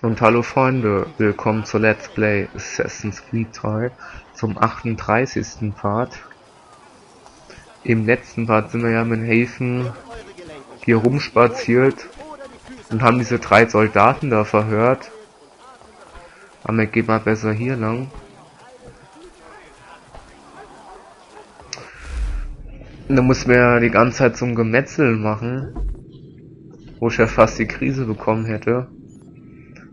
Und hallo Freunde, willkommen zu Let's Play Assassin's Creed 3 zum 38. Part. Im letzten Part sind wir ja mit Hafen hier rumspaziert und haben diese drei Soldaten da verhört. Aber wir gehen mal besser hier lang. Da muss man ja die ganze Zeit so ein Gemetzel machen, wo ich ja fast die Krise bekommen hätte.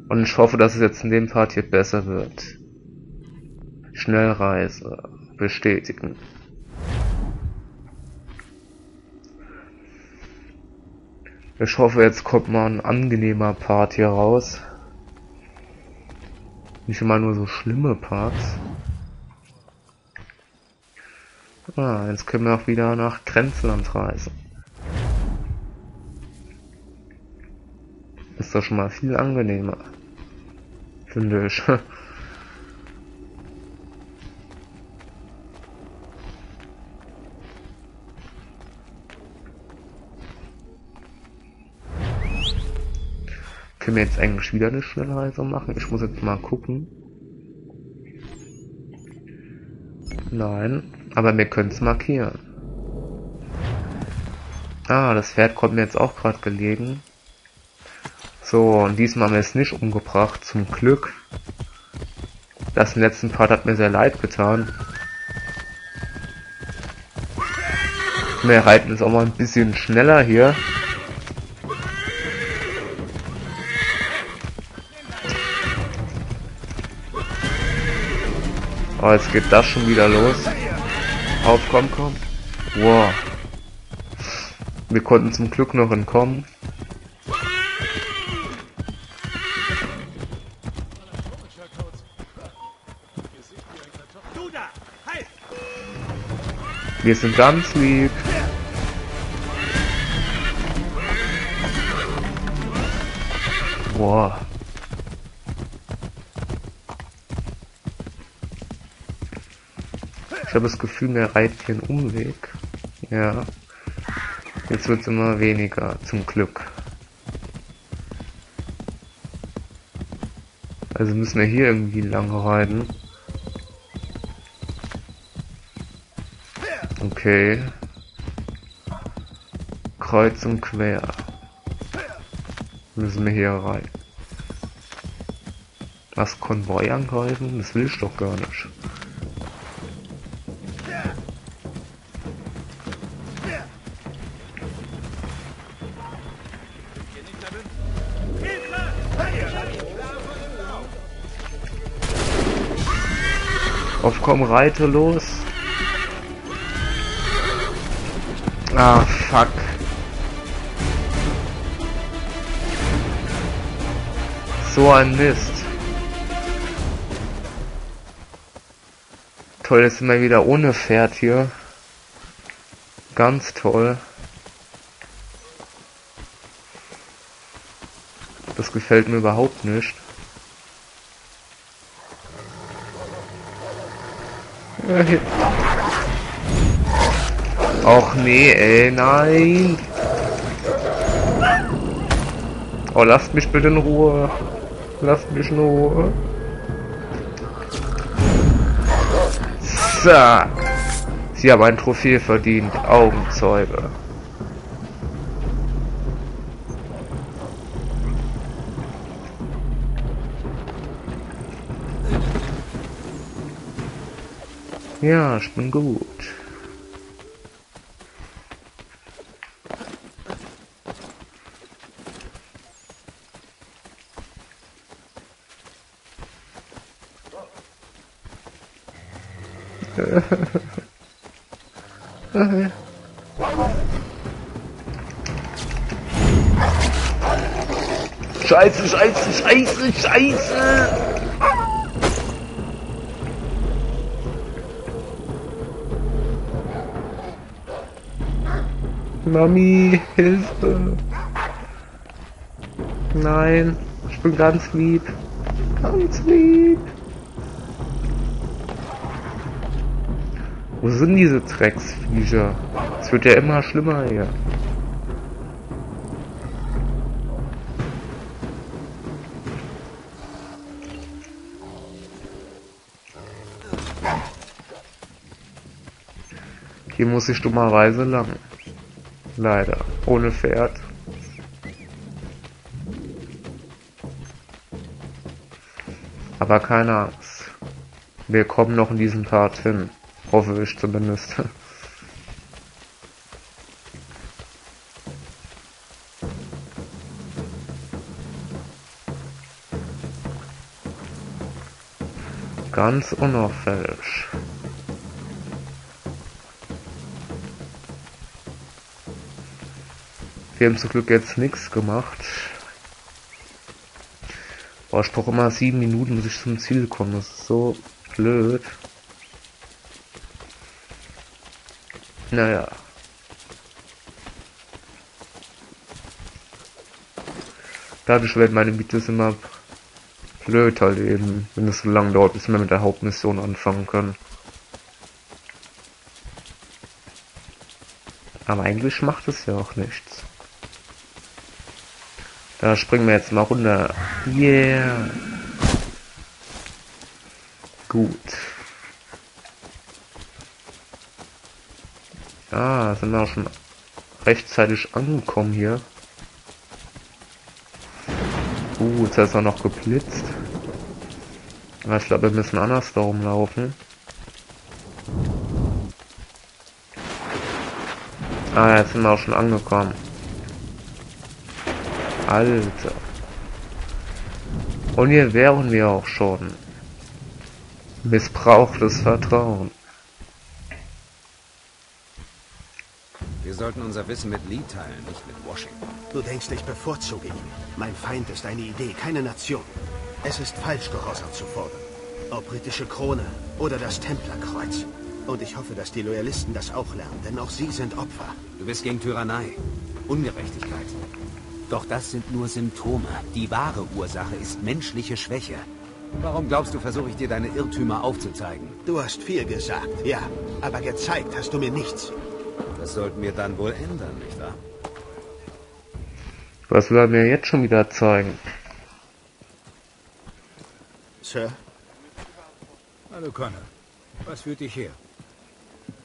Und ich hoffe, dass es jetzt in dem Part hier besser wird. Schnellreise. Bestätigen. Ich hoffe, jetzt kommt mal ein angenehmer Part hier raus. Nicht immer nur so schlimme Parts. Ah, jetzt können wir auch wieder nach Grenzland reisen. Doch schon mal viel angenehmer finde ich. Können wir jetzt eigentlich wieder eine Schnellreise machen? Ich muss jetzt mal gucken. Nein, aber wir können es markieren. Ah, das Pferd kommt mir jetzt auch gerade gelegen. So, und diesmal haben wir es nicht umgebracht, zum Glück. Das im letzten Part hat mir sehr leid getan. Wir reiten jetzt auch mal ein bisschen schneller hier. Oh, jetzt geht das schon wieder los. Auf, komm, komm. Wow. Wir konnten zum Glück noch entkommen. Wir sind ganz lieb. Boah. Ich habe das Gefühl, mir reitet hier ein Umweg. Ja. Jetzt wird es immer weniger, zum Glück. Also müssen wir hier irgendwie lang reiten. Okay. Kreuz und quer. Müssen wir hier rein. Was Konvoi angreifen? Das will ich doch gar nicht. Auf komm, reite los. Fuck. So ein Mist. Toll, jetzt sind wir wieder ohne Pferd hier. Ganz toll. Das gefällt mir überhaupt nicht. Och nee, ey, nein. Oh, lasst mich bitte in Ruhe. Lasst mich in Ruhe. Zack. Sie haben ein Trophäe verdient. Augenzeuge. Ja, ich bin gut. Scheiße, scheiße, scheiße, scheiße! Mami, Hilfe! Nein, ich bin ganz lieb. Ganz lieb. Wo sind diese Drecksviecher? Es wird ja immer schlimmer hier. Hier muss ich dummerweise lang. Leider. Ohne Pferd. Aber keine Angst. Wir kommen noch in diesem Part hin. Hoffe ich zumindest. Ganz unauffällig. Wir haben zum Glück jetzt nichts gemacht. Boah, ich brauche immer sieben Minuten, bis ich zum Ziel komme. Das ist so blöd. Naja. Dadurch werden meine Videos immer blöd halt eben, wenn es so lange dauert, bis wir mit der Hauptmission anfangen können. Aber eigentlich macht es ja auch nichts. Da springen wir jetzt mal runter. Yeah. Gut. Ah, sind wir auch schon rechtzeitig angekommen hier. Uh, jetzt ist er noch geblitzt. Aber ich glaube, wir müssen anders darum laufen. Ah, jetzt sind wir auch schon angekommen. Alter. Und hier wären wir auch schon. Missbrauchtes Vertrauen. Sollten unser Wissen mit Lee teilen, nicht mit Washington. Du denkst, ich bevorzuge ihn. Mein Feind ist eine Idee, keine Nation. Es ist falsch, Gehorsam zu fordern. Ob britische Krone oder das Templerkreuz. Und ich hoffe, dass die Loyalisten das auch lernen, denn auch sie sind Opfer. Du bist gegen Tyrannei, Ungerechtigkeit. Doch das sind nur Symptome. Die wahre Ursache ist menschliche Schwäche. Warum glaubst du, versuche ich dir deine Irrtümer aufzuzeigen? Du hast viel gesagt, ja. Aber gezeigt hast du mir nichts. Das sollten wir dann wohl ändern, nicht wahr? Was will er mir jetzt schon wieder zeigen? Sir, Hallo Connor. Was führt dich her?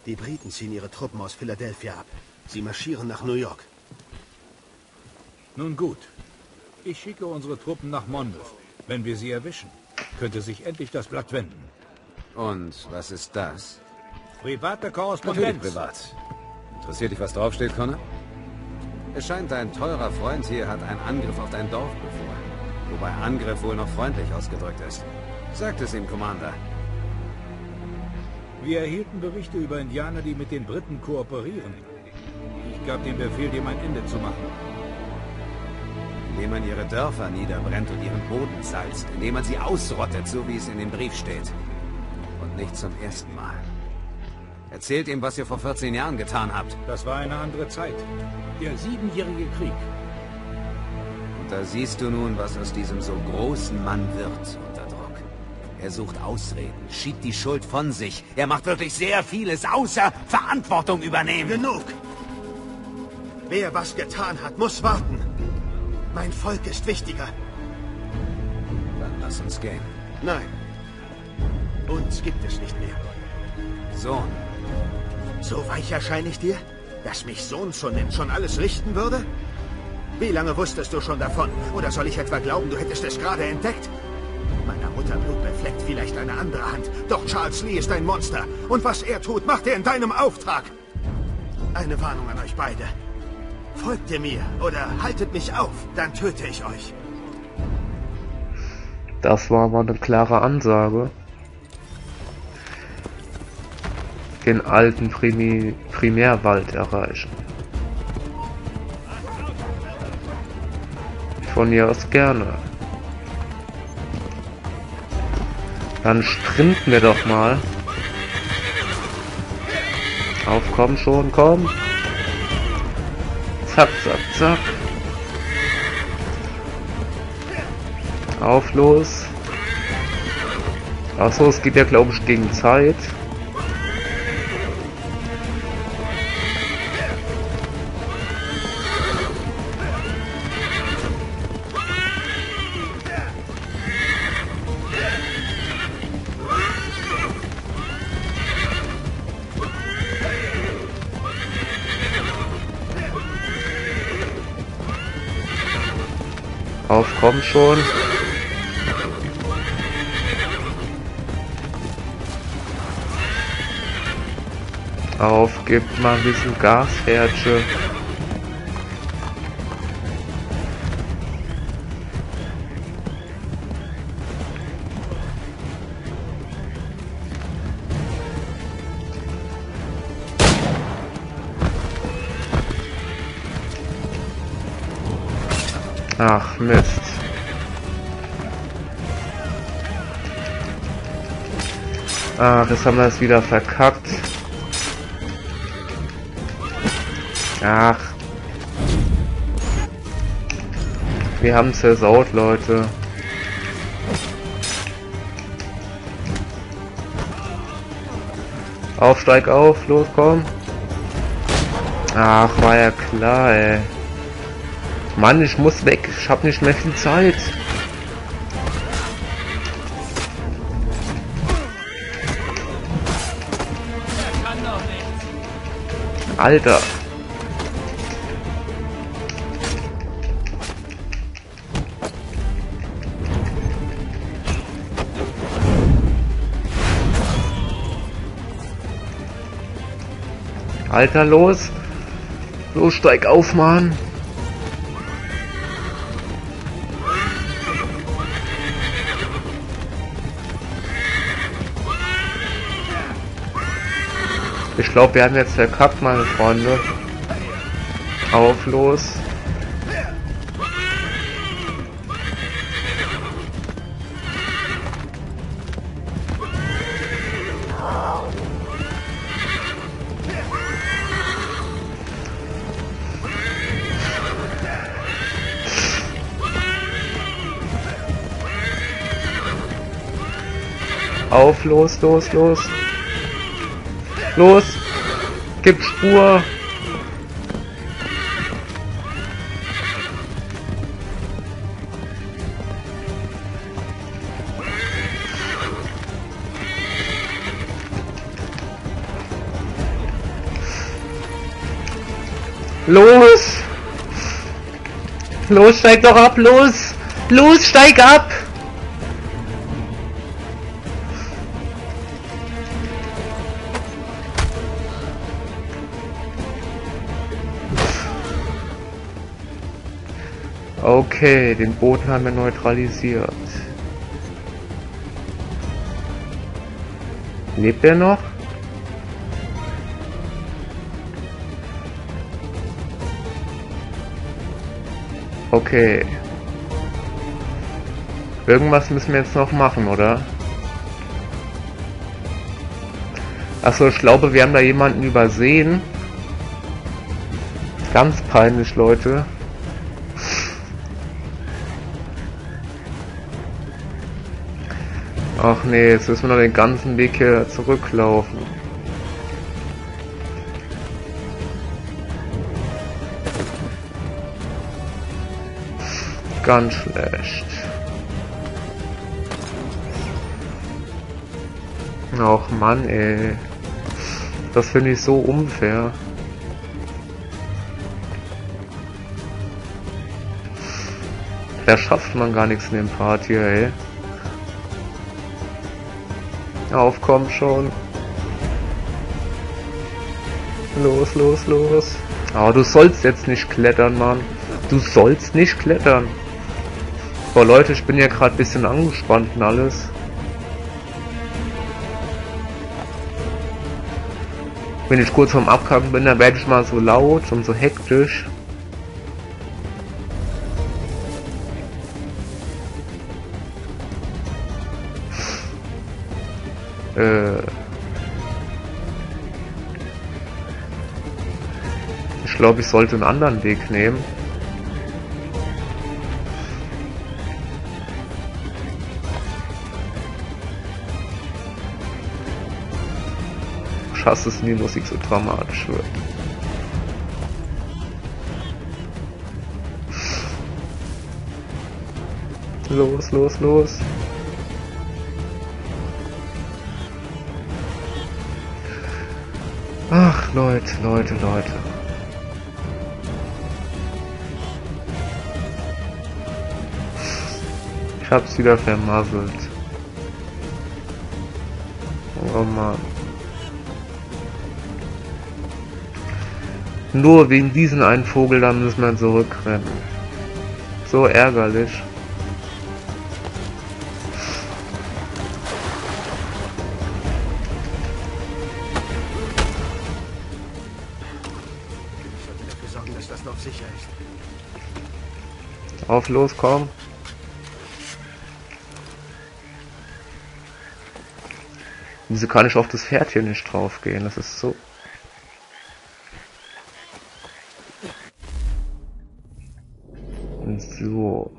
die Briten ziehen ihre Truppen aus Philadelphia ab. Sie marschieren nach New York. Nun gut. Ich schicke unsere Truppen nach Monmouth. Wenn wir sie erwischen, könnte sich endlich das Blatt wenden. Und was ist das? Private Natürlich Korrespondenz. privat. Interessiert dich, was draufsteht, Connor? Es scheint, dein teurer Freund hier hat einen Angriff auf dein Dorf befohlen. Wobei Angriff wohl noch freundlich ausgedrückt ist. Sagt es ihm, Commander. Wir erhielten Berichte über Indianer, die mit den Briten kooperieren. Ich gab den Befehl, dem ein Ende zu machen. Indem man ihre Dörfer niederbrennt und ihren Boden salzt. Indem man sie ausrottet, so wie es in dem Brief steht. Und nicht zum ersten Mal. Erzählt ihm, was ihr vor 14 Jahren getan habt. Das war eine andere Zeit. Der siebenjährige Krieg. Und da siehst du nun, was aus diesem so großen Mann wird unter Druck. Er sucht Ausreden, schiebt die Schuld von sich. Er macht wirklich sehr vieles, außer Verantwortung übernehmen. Genug! Wer was getan hat, muss warten. Mein Volk ist wichtiger. Dann lass uns gehen. Nein. Uns gibt es nicht mehr. Sohn, So weich erscheine ich dir? Dass mich Sohn zu nennen schon alles richten würde? Wie lange wusstest du schon davon? Oder soll ich etwa glauben, du hättest es gerade entdeckt? Meiner Mutter Blut befleckt vielleicht eine andere Hand. Doch Charles Lee ist ein Monster. Und was er tut, macht er in deinem Auftrag. Eine Warnung an euch beide. Folgt ihr mir oder haltet mich auf, dann töte ich euch. Das war mal eine klare Ansage. Den alten Primi Primärwald erreichen. Von mir aus gerne. Dann sprinten wir doch mal. Auf, komm schon, komm. Zack, zack, zack. Auf, los. Achso, es geht ja, glaube ich, gegen Zeit. Schon. Auf, gibt mal ein bisschen Gas. Ach, Mist. Ach, jetzt haben wir es wieder verkackt. Ach. Wir haben es versaut, Leute. Auf, steig auf, los, komm. Ach, war ja klar, ey. Mann, ich muss weg. Ich habe nicht mehr viel Zeit. Alter. Alter, los. Los, steig auf, Mann. Ich glaube, wir haben jetzt verkackt, meine Freunde. Auf, los. Auf, los, los, los. Los! Gib Spur! Los! Los, steig doch ab, los! Los, steig ab! Okay, den Boden haben wir neutralisiert. Lebt er noch? Okay. Irgendwas müssen wir jetzt noch machen, oder? Achso, ich glaube, wir haben da jemanden übersehen. Ganz peinlich, Leute. Ach nee, jetzt müssen wir noch den ganzen Weg hier zurücklaufen. Ganz schlecht. Ach Mann, ey. Das finde ich so unfair. Da schafft man gar nichts in dem Part hier, ey. Auf, komm schon. Los, los, los. Aber du sollst jetzt nicht klettern, Mann. Du sollst nicht klettern. Boah, Leute, ich bin ja gerade ein bisschen angespannt und alles. Wenn ich kurz vorm Abkacken bin, dann werde ich mal so laut und so hektisch. Äh ich glaube, ich sollte einen anderen Weg nehmen. Ich hasse es, die Musik so dramatisch wird. Los, los, los. Leute, Leute, Leute. Ich hab's wieder vermasselt. Oh Mann. Nur wegen diesen einen Vogel, da müssen wir zurückrennen. So ärgerlich. Dass das Dorf sicher ist. Auf, los, komm. Wieso kann ich auf das Pferd hier nicht drauf gehen? Das ist so... So.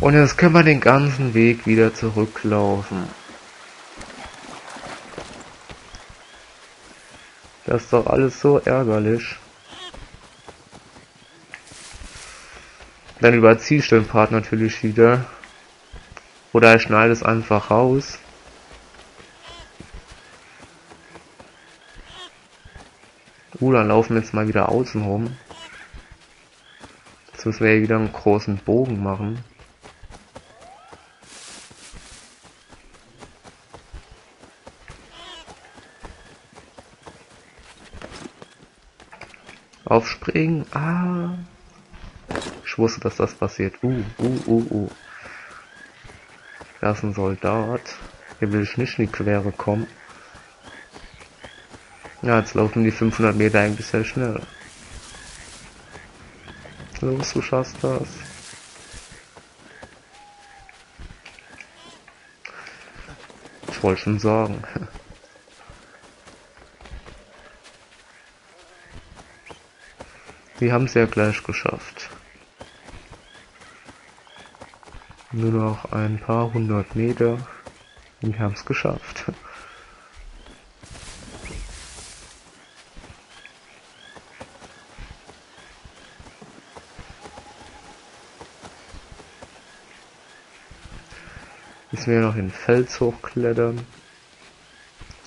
Und jetzt können wir den ganzen Weg wieder zurücklaufen. Das ist doch alles so ärgerlich. Dann überziehe ich den Part natürlich wieder. Oder er schneidet es einfach raus. Uh, dann laufen wir jetzt mal wieder außen rum. Jetzt müssen wir hier wieder einen großen Bogen machen. Aufspringen. Ah. Ich wusste, dass das passiert. Uh, uh, uh, uh. Da ist ein Soldat. Hier will ich nicht in die Quere kommen. Ja, jetzt laufen die 500 Meter eigentlich sehr schnell. Los, du schaffst das. Ich wollte schon sagen. Wir haben es ja gleich geschafft. Nur noch ein paar hundert Meter und wir haben es geschafft. Müssen wir noch in den Fels hochklettern.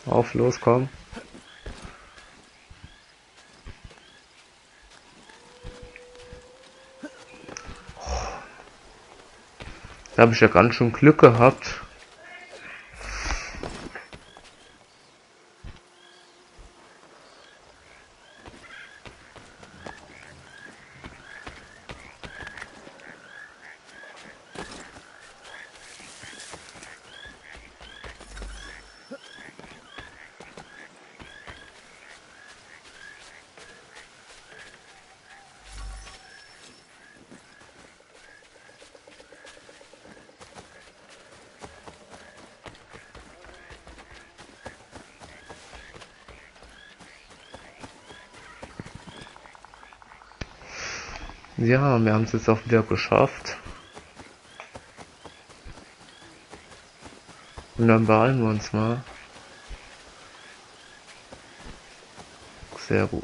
Auf, los, komm. Habe ich ja ganz schön Glück gehabt. Ja, wir haben es jetzt auch wieder geschafft. Und dann beeilen wir uns mal. Sehr gut.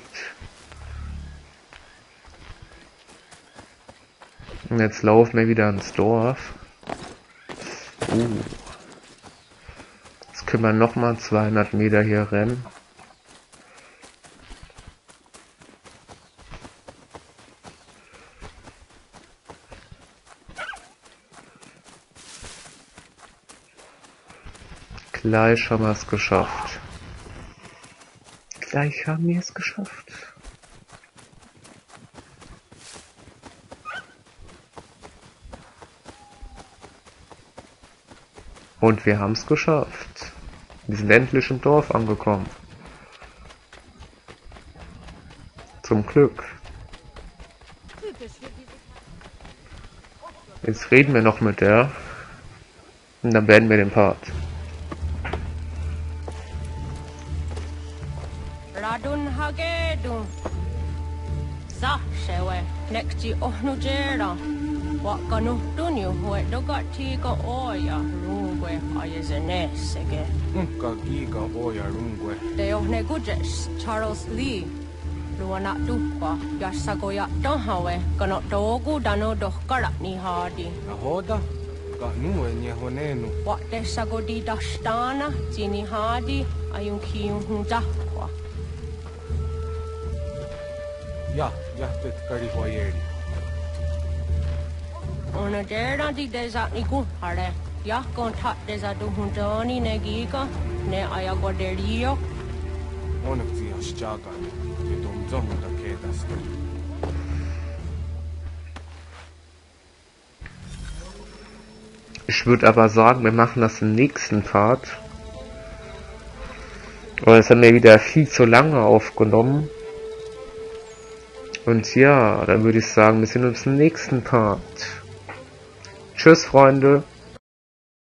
Und jetzt laufen wir wieder ins Dorf. Uh. Jetzt können wir nochmal 200 Meter hier rennen. Gleich haben wir es geschafft. Gleich haben wir es geschafft. Und wir haben es geschafft. Wir sind endlich im Dorf angekommen. Zum Glück. Jetzt reden wir noch mit der. Und dann beenden wir den Part. Armageddon. Zawsze łe, nek ci ohnu dziera. Wakka nuhtuniu hue, doga tiika oja rungue, aje se neesseke. Unkka kiika oja rungue. Te ohne kujes, Charles Lee. Luona tuppa, jassakoja tahawe, kano tooku dano dohkara ni haadi. Ahoda, ka nuen ja honenu. Vaatessa kodi dastana, tini haadi, ajun kiun hun. Ja, jahtet kari hoyeri. ona dera di desa ni ku hare. Ya kon ta desa du hundoni ne giga ne aya guarderio. Onak zi ashjaga. Je dom zomu da kedas. Ich würde aber sagen, wir machen das im nächsten Part. Weil es haben wir wieder viel zu lange aufgenommen. Und ja, dann würde ich sagen, wir sehen uns im nächsten Part. Tschüss, Freunde.